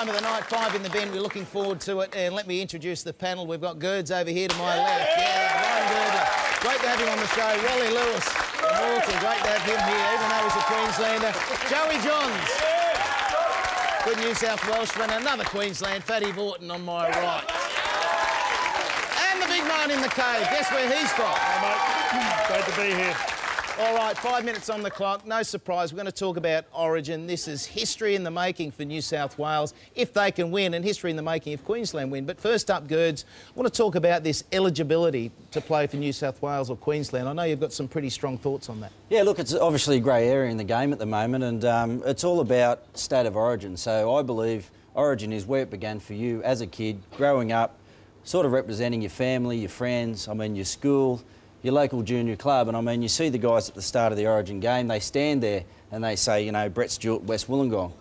time of the night, five in the bin. We're looking forward to it. And let me introduce the panel. We've got Girds over here to my left. Yeah, Ryan Girdler. Great to have him on the show. Wally Lewis. Morton, great to have him here, even though he's a Queenslander. Joey Johns. Good New South Welshman. Another Queensland, Fatty Vautin on my right. And the big man in the cave. Guess where he's from? Great to be here. All right, five minutes on the clock. No surprise, we're going to talk about Origin. This is history in the making for New South Wales if they can win, and history in the making if Queensland win. But first up, Girds, I want to talk about this eligibility to play for New South Wales or Queensland. I know you've got some pretty strong thoughts on that. Yeah, look, it's obviously a grey area in the game at the moment, and um, it's all about state of origin. So I believe origin is where it began for you as a kid, growing up, sort of representing your family, your friends, I mean, your school your local junior club. And I mean, you see the guys at the start of the Origin game, they stand there and they say, you know, Brett Stewart, West Wollongong.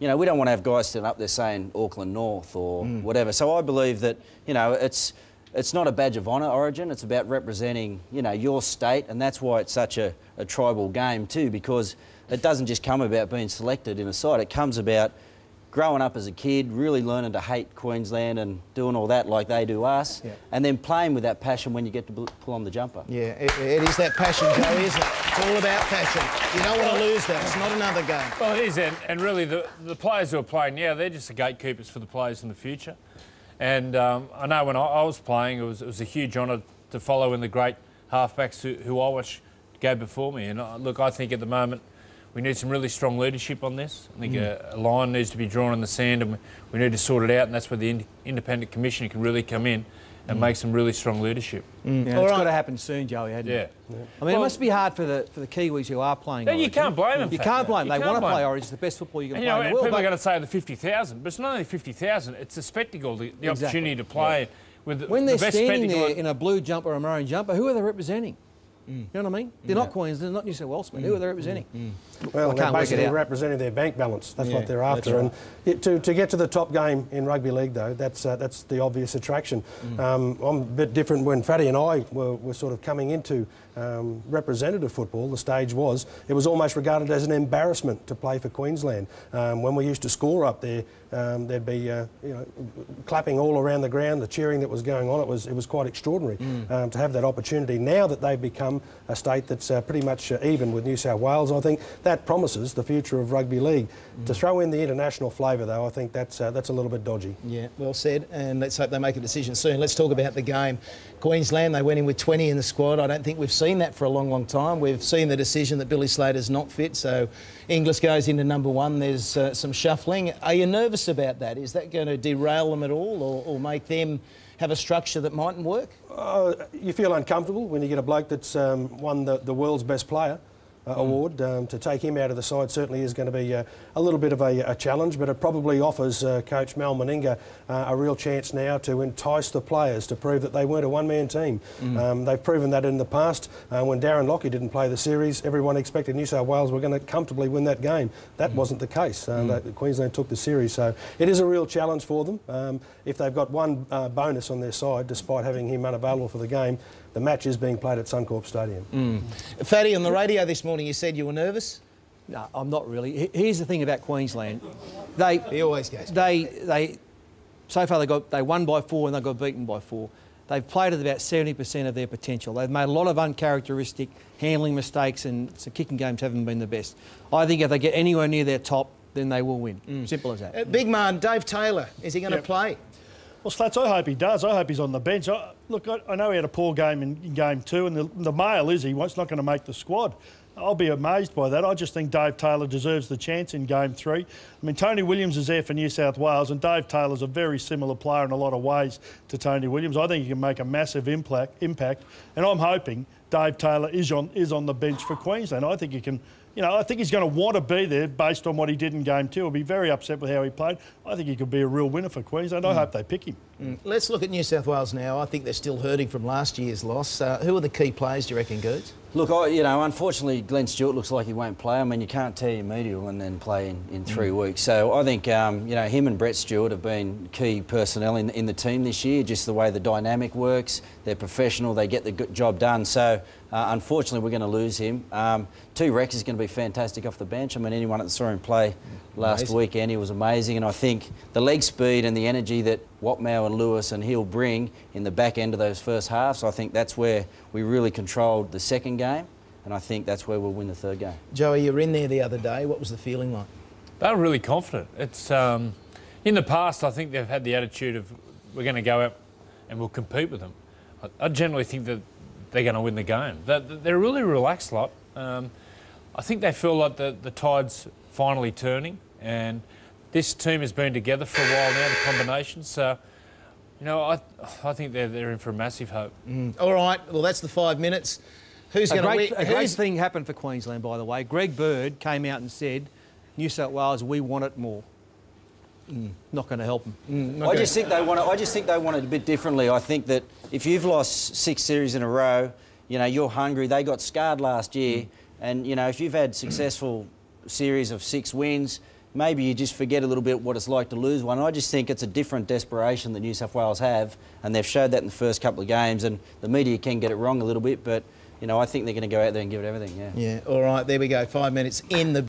You know, we don't want to have guys sitting up there saying Auckland North or mm. whatever. So I believe that, you know, it's it's not a badge of honour, Origin. It's about representing, you know, your state, and that's why it's such a, a tribal game too, because it doesn't just come about being selected in a side. It comes about growing up as a kid, really learning to hate Queensland and doing all that like they do us, yeah. and then playing with that passion when you get to pull on the jumper. Yeah, it, it is that passion, Joe, isn't it? It's all about passion. You don't want to lose that. It's not another game. Well, it is, and, and really the, the players who are playing now, they're just the gatekeepers for the players in the future. And um, I know when I, I was playing, it was, it was, a huge honour to follow in the great halfbacks who, who I watched go before me. And uh, look, I think at the moment, we need some really strong leadership on this. I think mm. a, a, line needs to be drawn in the sand and we need to sort it out, and that's where the in, independent commissioner can really come in and mm. make some really strong leadership. Mm. Yeah, it's right. got to happen soon, Joey, hasn't yeah. it? Yeah. I mean, well, it must be hard for the for the Kiwis who are playing. No, you can't blame them. You can't blame them. They want to play Origin. It's the best football you can and, play you know, in the world. People are going to say the 50,000, but it's not only 50,000, it's a spectacle, the, the exactly. opportunity to play yeah. with the, When they're the standing there in a blue jumper or a maroon jumper, who are they representing? Mm. You know what I mean? They're yeah. not Queens, they're not New South Wales, mm. Who are they representing? Mm. mm. Well, they're basically representing their bank balance. That's yeah, what they're after. Right. And to, to get to the top game in rugby league, though, that's uh, that's the obvious attraction. Mm. Um, I'm a bit different when Fatty and I were, were sort of coming into um, representative football, the stage was, it was almost regarded as an embarrassment to play for Queensland. Um, when we used to score up there, um, there'd be uh, you know, clapping all around the ground, the cheering that was going on. It was, it was quite extraordinary mm. um, to have that opportunity. Now that they've become a state that's uh, pretty much uh, even with New South Wales, I think that promises the future of rugby league. Mm. To throw in the international flavour, though, I think that's, uh, that's a little bit dodgy. Yeah, well said. And let's hope they make a decision soon. Let's talk about the game. Queensland, they went in with 20 in the squad. I don't think we've seen that for a long, long time. We've seen the decision that Billy Slater's not fit, so Inglis goes into number one. There's uh, some shuffling. Are you nervous about that? Is that going to derail them at all or, or make them have a structure that mightn't work? Uh, you feel uncomfortable when you get a bloke that's um, won the, the world's best player uh, award. Um, to take him out of the side certainly is going to be uh, a little bit of a, a, challenge, but it probably offers uh, Coach Mal Meninga uh, a real chance now to entice the players to prove that they weren't a one-man team. Mm. Um, they've proven that in the past. Uh, when Darren Lockyer didn't play the series, everyone expected New South Wales were going to comfortably win that game. That mm. wasn't the case. Uh, mm. Queensland took the series, so it is a real challenge for them. Um, if they've got one bonus on their side, despite having him unavailable for the game, the match is being played at Suncorp Stadium. Mm. Fatty, on the radio this morning, you said you were nervous. No, I'm not really. Here's the thing about Queensland. They he always goes. They they so far they got they won by four and they got beaten by four. They've played at about 70% of their potential. They've made a lot of uncharacteristic handling mistakes and some kicking games haven't been the best. I think if they get anywhere near their top, then they will win. Mm. Simple as that. Uh, big man, Dave Taylor, is he going to yep. play? Well, Slats, I hope he does. I hope he's on the bench. I, look, I, I, know he had a poor game in, in game two, and the, the is he's not going to make the squad. I'll be amazed by that. I just think Dave Taylor deserves the chance in game three. I mean, Tony Williams is there for New South Wales, and Dave Taylor's a very similar player in a lot of ways to Tony Williams. I think he can make a massive impact, impact and I'm hoping Dave Taylor is on, is on the bench for Queensland. I think he can you know, I think he's going to want to be there based on what he did in game two. He'll be very upset with how he played. I think he could be a real winner for Queensland. I mm. hope they pick him. Mm. Let's look at New South Wales now. I think they're still hurting from last year's loss. Uh, who are the key players, do you reckon, Girds? Look, I, you know, unfortunately, Glenn Stewart looks like he won't play. I mean, you can't tear your medial and then play in, in three mm. weeks. So I think, um, you know, him and Brett Stewart have been key personnel in, in the team this year, just the way the dynamic works. They're professional, they get the job done. So Uh, unfortunately, we're going to lose him. Um, two Rex is going to be fantastic off the bench. I mean, anyone that saw him play last Amazing. weekend, he was amazing. And I think the leg speed and the energy that Watmough and Lewis and Hill bring in the back end of those first halves, I think that's where we really controlled the second game. And I think that's where we'll win the third game. Joey, you were in there the other day. What was the feeling like? They were really confident. It's um, in the past. I think they've had the attitude of we're going to go out and we'll compete with them. I, I generally think that they're going to win the game. They're, they're a really relaxed lot. Um, I think they feel like the, the tide's finally turning, and this team has been together for a while now. The combination, so you know, I I think they're they're in for a massive hope. Mm. All right, well, that's the five minutes. Who's A going to great, win? a great thing happened for Queensland, by the way. Greg Bird came out and said, New South Wales, we want it more. Mm. Not going to help them. Mm, I just think they want it. I just think they want it a bit differently. I think that if you've lost six series in a row, you know you're hungry. They got scarred last year, and you know if you've had successful series of six wins, maybe you just forget a little bit what it's like to lose one. I just think it's a different desperation that New South Wales have, and they've showed that in the first couple of games. And the media can get it wrong a little bit, but you know I think they're going to go out there and give it everything. Yeah. Yeah, all right, there we go. Five minutes in the